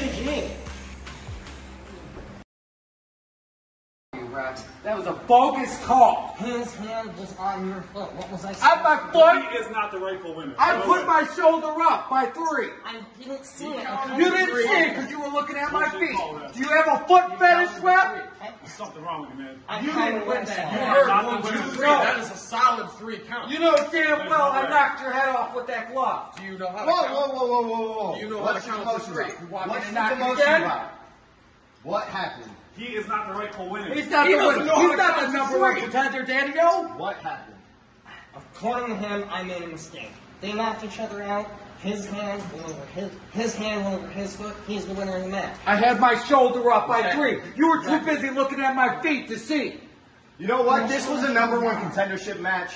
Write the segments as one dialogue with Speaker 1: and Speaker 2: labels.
Speaker 1: 10時
Speaker 2: Rex. That was a bogus call.
Speaker 1: His hand was on your foot. What was I saying?
Speaker 2: I my foot.
Speaker 3: He is not the rightful winner.
Speaker 2: I
Speaker 3: Go
Speaker 2: put
Speaker 3: ahead.
Speaker 2: my shoulder up by three.
Speaker 1: I didn't see it.
Speaker 2: You didn't see it because you were looking at my feet. Do you have a foot fetish, rep?
Speaker 3: There's something wrong with you, man.
Speaker 1: I
Speaker 2: You didn't win that.
Speaker 1: that.
Speaker 2: You heard
Speaker 3: not
Speaker 2: one,
Speaker 3: the
Speaker 2: two,
Speaker 3: winner.
Speaker 2: three.
Speaker 4: That is a solid three count.
Speaker 2: You know damn well I knocked your head off with that glove.
Speaker 4: Do you know how to
Speaker 5: Whoa,
Speaker 4: count?
Speaker 5: whoa, whoa, whoa, whoa, whoa.
Speaker 4: You know
Speaker 5: What's
Speaker 4: how
Speaker 5: the
Speaker 4: to count to three.
Speaker 2: You want me
Speaker 5: What's
Speaker 2: to
Speaker 5: the
Speaker 2: knock you
Speaker 5: commotion
Speaker 2: again?
Speaker 5: about? What happened?
Speaker 3: He is not the rightful winner.
Speaker 2: He's not
Speaker 4: He
Speaker 2: the
Speaker 4: doesn't
Speaker 2: winner. He's not the
Speaker 4: to
Speaker 2: number one contender, Daddy-O.
Speaker 5: What happened?
Speaker 1: According to him, I made a mistake. They knocked each other out. His hand went over his, his hand went over his foot. He's the winner of the match.
Speaker 2: I had my shoulder up by three. You were too busy looking at my feet to see.
Speaker 5: You know what? This was a number one contendership match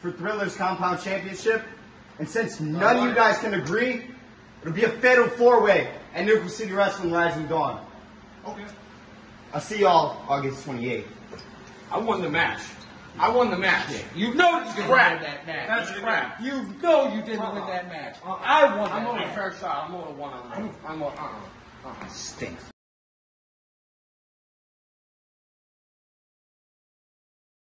Speaker 5: for Thriller's Compound Championship. And since none of you guys can agree, it'll be a fatal four way at Nickel City Wrestling Rising Dawn.
Speaker 3: Okay.
Speaker 5: I'll see y'all August 28th.
Speaker 4: I won the match. I won the match.
Speaker 2: You know you didn't
Speaker 4: crap.
Speaker 2: win that match.
Speaker 4: That's crap.
Speaker 2: You know you didn't win that match. I won
Speaker 4: I'm
Speaker 2: that
Speaker 4: on a
Speaker 2: match.
Speaker 4: fair shot. I'm on a one on one. I'm on uh uh.
Speaker 2: Stinks.